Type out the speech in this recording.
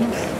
Yes.